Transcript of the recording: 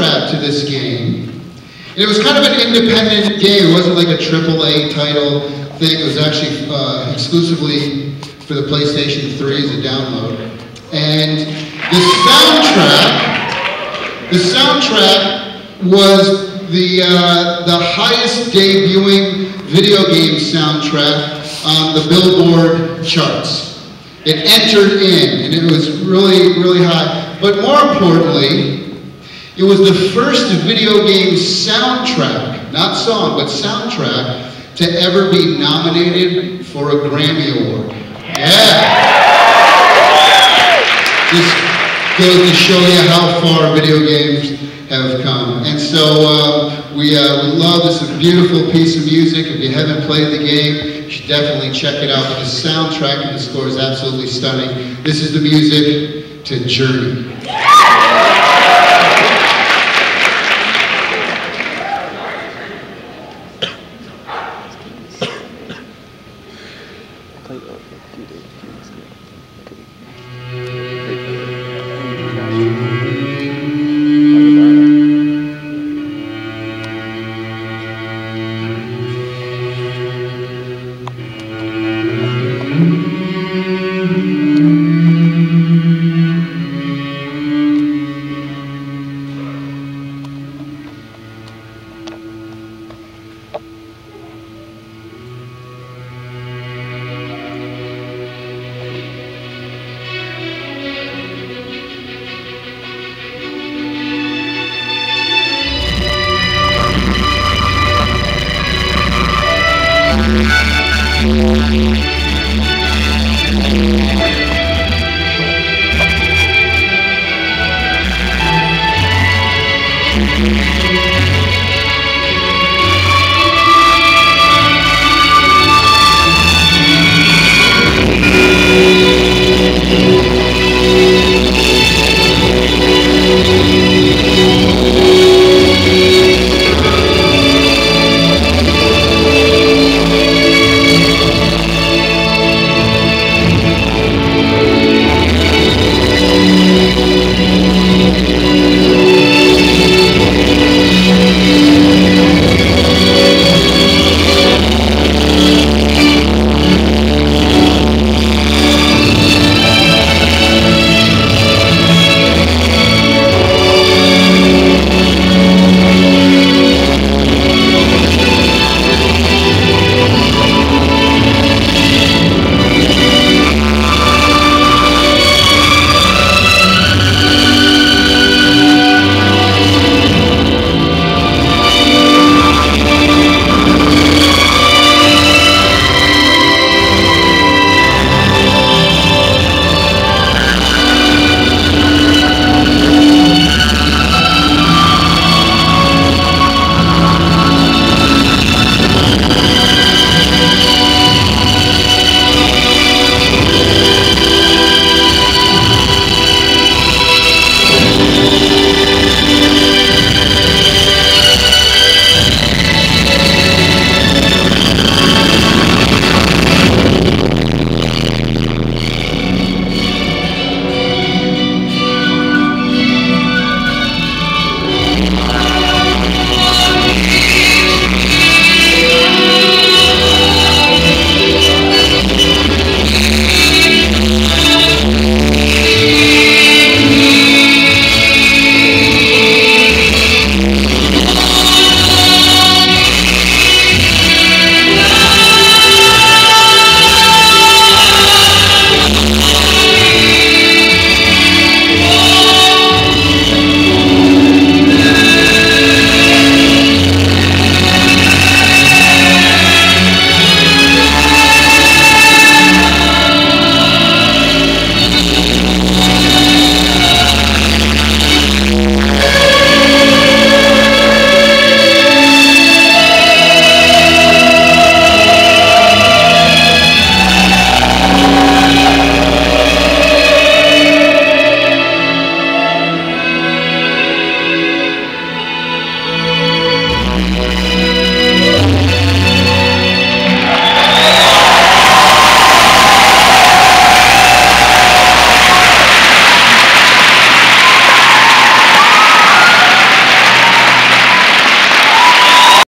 to this game, and it was kind of an independent game. It wasn't like a AAA title thing. It was actually uh, exclusively for the PlayStation 3 as a download. And the soundtrack, the soundtrack was the, uh, the highest debuting video game soundtrack on the Billboard charts. It entered in, and it was really, really high. But more importantly, it was the first video game soundtrack, not song, but soundtrack, to ever be nominated for a Grammy Award. Yeah. This goes to show you how far video games have come. And so uh, we, uh, love this beautiful piece of music. If you haven't played the game, you should definitely check it out. The soundtrack and the score is absolutely stunning. This is the music to Journey. Dude, oh, dude, dude, dude, dude, dude.